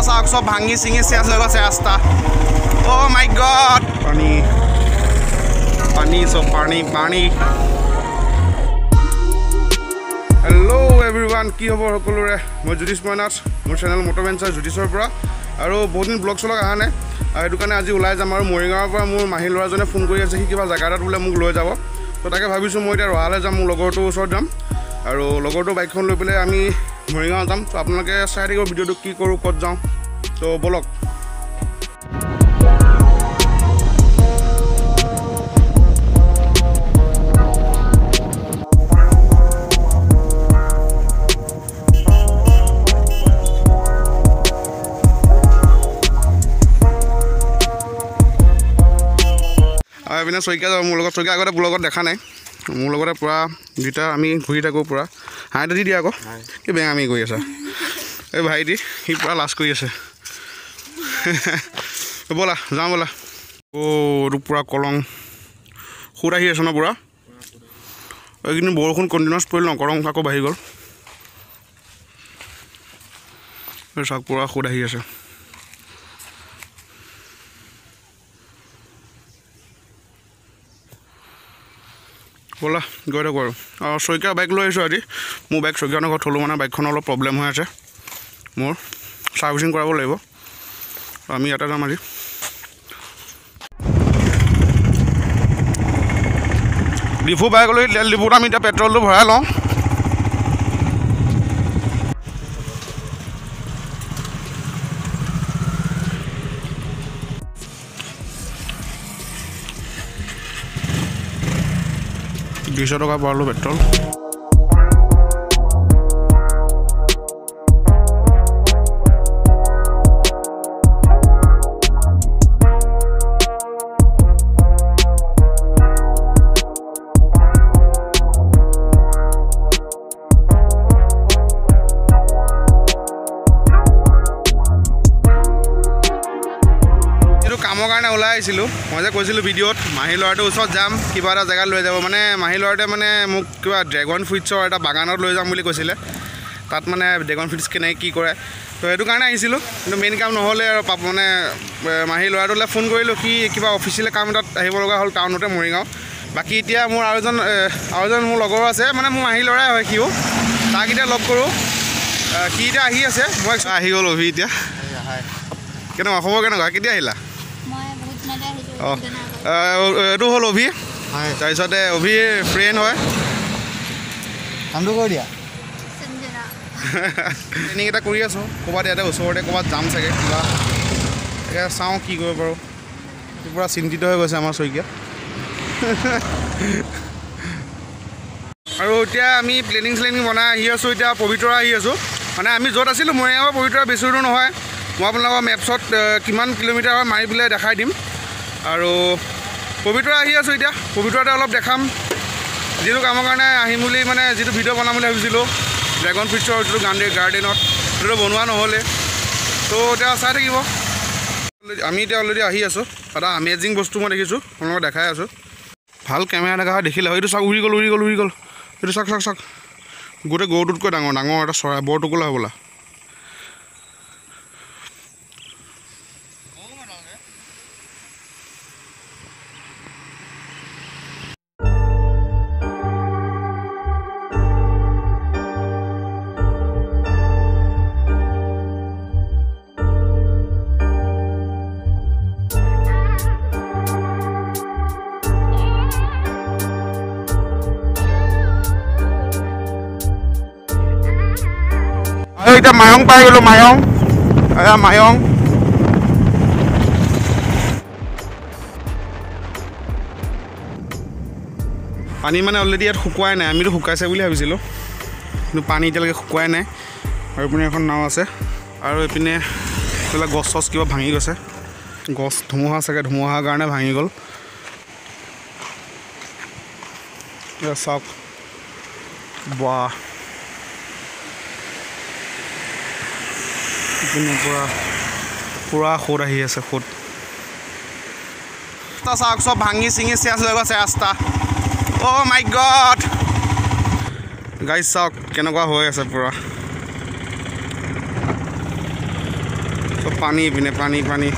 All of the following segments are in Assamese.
ৰাস্তা চাওক চব ভাঙি চিঙি চেচ হৈ গৈছে ৰাস্তা। Oh' my God. পানী। পানী চব পানী পানী। হেল্ল' এভৰিৱান কি হ'ব সকলোৰে? মই জ্যোতিষ মইনাথ মোৰ চেনেল মটৰ ভেঞ্চাৰ জ্যোতিষৰ পৰা। আৰু বহুত দিন ব্লগ চলগ অহা নাই। আৰু সেইটো কাৰণে আজি ওলাই যাম আৰু মৰিগাঁৱৰ পৰা মোৰ মাহী ল'ৰাজনে ফোন কৰি আছে সি কিবা জেগা এটাত বোলে মোক লৈ যাব। তো তাকে ভাবিছোঁ মই এতিয়া ৰহালৈ যাম মোৰ লগৰটোৰ ওচৰত যাম। আৰু লগৰটোৰ বাইকখন লৈ পেলাই আমি মৰিগাঁও যাম। তো আপোনালোকে চাই থাকিব ভিডিঅ'টো কি কৰোঁ ক'ত যাওঁ। তো ব'লক। এইপিনে শইকীয়া যাব মোৰ লগত শইকীয়া আগতে মোৰ লগত দেখা নাই। মোৰ লগতে পূৰা দুইটা আমি ঘূৰি থাকোঁ পূৰা। হাঁহটো দি দিয়া আকৌ। কি বেঙা আমি কৰি আছা। এই ভাইটি সি পূৰা লাজ কৰি আছে। ব'লা যাওঁ ব'লা। অ' এইটো পূৰা কলং। সুত আহি আছে ন পূৰা? এইকেইদিন বৰষুণ কণ্টিনিউৱাছ পৰিল ন কলং আকৌ বাঢ়ি গ'ল। চাওক পূৰা সুত আহি আছে। ব'লা গৈ থাকোঁ আৰু। আৰু শইকীয়া বাইক লৈ আহিছোঁ আজি। মোৰ বাইক শইকীয়ানৰ ঘৰত থ'লোঁ মানে বাইকখন অলপ প্ৰব্লেম হৈ আছে। মোৰ ছাৰ্ভিচিং কৰাব লাগিব। আমি ইয়াতে যাম আজি। ডিফু বাইকলৈ তেল ডিপুত আমি এতিয়া পেট্ৰলটো ভৰাই লওঁ। দুইশ টকা ভৰালোঁ পেট্ৰল। কামৰ কাৰণে ওলাই আহিছিলোঁ। মই যে কৈছিলোঁ ভিডিঅ'ত মাহী ল'ৰাটোৰ ওচৰত যাম কিবা এটা জেগাত লৈ যাব। মানে মাহী ল'ৰাটোৱে মানে মোক কিবা ড্ৰেগন ফ্ৰুইটছৰ এটা বাগানত লৈ যাম বুলি কৈছিলে। তাত মানে ড্ৰেগন ফ্ৰুইটছ কেনেকৈ কি কৰে। তো সেইটো কাৰণে আহিছিলোঁ। কিন্তু মেইন কাম নহ'লে আৰু পাপ মানে মাহী ল'ৰাটোলৈ ফোন কৰিলোঁ সি কিবা অফিচিয়েল কাম এটাত আহিব লগা হ'ল টাউনতে মৰিগাঁও। বাকী এতিয়া মোৰ আৰু এজন আৰু এজন মোৰ লগৰ আছে। মানে মোৰ মাহী ল'ৰাই হয় সিও। তাক এতিয়া লগ কৰোঁ। সি এতিয়া আহি আছে। মই আহি গ'ল অভি এতিয়া। কেনেকুৱা? খবৰ কেনেকুৱা? কেতিয়া আহিলা মই বহুত দিনতে আহিছোঁ অঁ। এইটো হ'ল অভি। হয়। তাৰপিছতে অভিৰ ফ্ৰেণ্ড হয়। কামটো কৰি দিয়া। ট্ৰেইনিং এটা কৰি আছোঁ। ক'ৰবাত ইয়াতে ওচৰতে ক'ৰবাত যাম চাগে কিবা। তাকে চাওঁ কি কৰিব পাৰোঁ। পূৰা চিন্তিত হৈ গৈছে আমাৰ শইকীয়া। আৰু এতিয়া আমি প্লেনিং শ্লেনিং বনাই আহি আছোঁ এতিয়া পবিতৰা আহি আছোঁ। মানে আমি য'ত আছিলোঁ মৰিগাঁৱৰ পবিতৰা বেছি দূৰ নহয়। মই আপোনালোকৰ মেপছত কিমান কিলোমিটাৰ হয় মাৰি পেলাই দেখাই দিম। আৰু পবিতৰা আহি আছোঁ এতিয়া। পবিতৰাতে অলপ দেখাম। যিটো কামৰ কাৰণে আহিম বুলি মানে যিটো ভিডিঅ' বনাম বুলি ভাবিছিলোঁ ড্ৰেগন ফ্ৰুইটছৰ যিটো গাৰ্ডে গাৰ্ডেনত সেইটো বনোৱা নহ'লে। তো এতিয়া চাই থাকিব। আমি এতিয়া অলৰেডি আহি আছোঁ। এটা আমেজিং বস্তু মই দেখিছোঁ আপোনালোকক দেখাই আছোঁ। ভাল কেমেৰা দেখা হয় দেখিলে হয়। এইটো চাওক উৰি গ'ল উৰি গ'ল উৰি গ'ল। এইটো চাওক চাওক চাওক। গোটেই গৰুটোতকৈ ডাঙৰ ডাঙৰ এটা চৰাই বৰ টোকোলা হ'বলা। এতিয়া মায়ং পাই গ'লোঁ মায়ং এয়া মায়ং পানী মানে অলৰেডি ইয়াত শুকুৱাই নাই আমিতো শুকাইছে বুলি ভাবিছিলোঁ। কিন্তু পানী এতিয়ালৈকে শুকুৱাই নাই। আৰু ইপিনে এখন নাও আছে। আৰু এইপিনে এইবিলাক গছ চছ কিবা ভাঙি গৈছে। গছ ধুমুহা চাগে ধুমুহাৰ কাৰণে ভাঙি গ'ল। চাওক। বাহ। ইপিনে পূৰা পূৰা সোঁত আহি আছে সোঁত। ৰাস্তা চাওক চব ভাঙি চিঙি চেচ হৈ গৈছে ৰাস্তা। Oh' my God! গাড়ী চাওক কেনেকুৱা হৈ আছে পূৰা। চব পানী এইপিনে পানী পানী।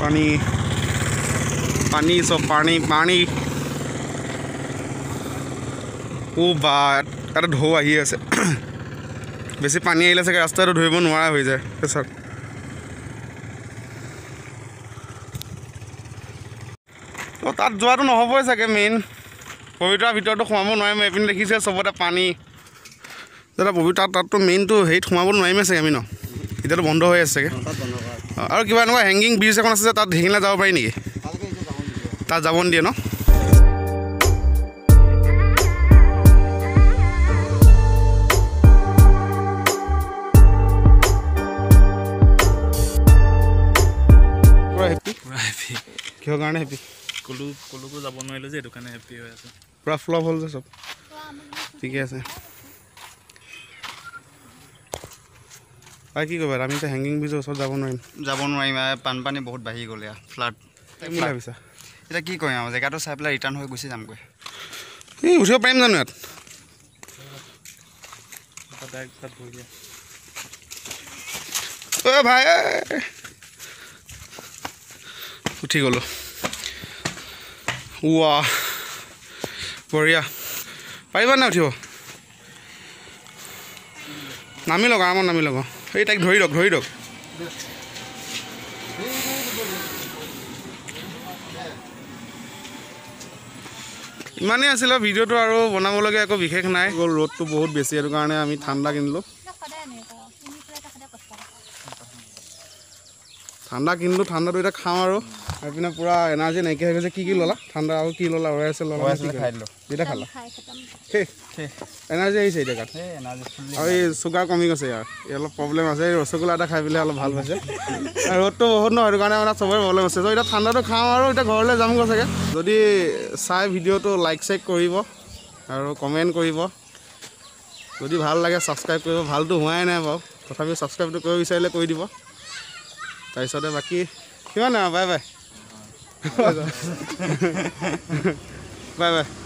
পানী পানী চব পানী পানী। ও বা এটা ঢৌ আহি আছে। বেছি পানী আহিলে চাগে ৰাস্তাটো ধৰিব নোৱাৰা হৈ যায়। পেছাত তো তাত যোৱাটো নহ'বই চাগে মেইন পবিতৰাৰ ভিতৰতো সোমাব নোৱাৰিম এইপিনে দেখিছে চবতে পানী। দাদা পবিতৰা তাততো মেইনটো হেৰিত সোমাব নোৱাৰিমে চাগে আমি ন? এতিয়াতো বন্ধ হৈ আছে চাগে। অঁ, আৰু কিবা এনেকুৱা হেংগিং ব্ৰিজ এখন আছে যে তাত সেইখিনিলে যাব পাৰি নেকি? তাত যাব নিদিয়ে ন? পূৰা হেপী পূৰা হেপী কিহৰ কাৰণে হেপী কলো কলোকো যাব নোৱাৰিলোঁ যে সেইটো কাৰণে হেপী হৈ আছোঁ। পূৰা ফ্লপ হ'ল যে চব। ঠিকে আছে। আৰু কি কৰিবা আমি এতিয়া হেংগিং ব্ৰিজৰ ওচৰত যাব নোৱাৰিম। যাব নোৱাৰিম আৰু বানপানী বহুত বাঢ়ি গ'ল ফ্লাড কি ভাবিছা? এতিয়া কি কৰিম আৰু জেগাটো চাই পেলাই ৰিটাৰ্ণ হৈ গুচি যামগৈ। এই উঠিব পাৰিম জানো ইয়াত? বহি অ' ভাই। উঠি গ'লোঁ। ৱা বঢ়িয়া। পাৰিবা নাই উঠিব? নামি লওক আৰামত নামি লওক এই তাইক ধৰি দিয়ক ধৰি দিয়ক ইমানেই আছিলে ভিডিঅ'টো আৰু বনাবলগীয়া একো বিশেষ নাই। গ'ল ৰ'দটো বহুত বেছি সেইটো কাৰণে আমি ঠাণ্ডা কিনিলোঁ। ঠাণ্ডা কিনিলোঁ ঠাণ্ডাটো এতিয়া খাওঁ আৰু। এইপিনে পূৰা এনাৰ্জি নাইকিয়া হৈ গৈছে। কি কি ল'লা? ঠাণ্ডা আৰু কি ল'লা? এল ল'লা খাই দিলোঁ। দুইটা খালা? খাই খতম। শেষ। এনাৰ্জি আহিছে এতিয়া গাত। এই এনাৰ্জি ফুল আৰু এই চুগাৰ কমি গৈছে ইয়াৰ। এই অলপ প্ৰব্লেম আছে। এই ৰসগোল্লা এটা খাই পেলাই অলপ ভাল পাইছে আৰু ৰ'দটো বহুত ন সেইটো কাৰণে মানে চবৰে প্ৰব্লেম আছে ত' এতিয়া ঠাণ্ডাটো খাওঁ আৰু এতিয়া ঘৰলৈ যামগৈ চাগে। যদি চাই ভিডিঅ'টো লাইক চাইক কৰিব আৰু কমেণ্ট কৰিব। যদি ভাল লাগে ছাবস্ক্ৰাইব কৰিব। ভালটো হোৱাই নাই বাৰু। তথাপিও ছাবস্ক্ৰাইবটো কৰিব বিচাৰিলে কৰি দিব। তাৰপিছতে বাকী সিমানে আৰু? Bye bye. Bye bye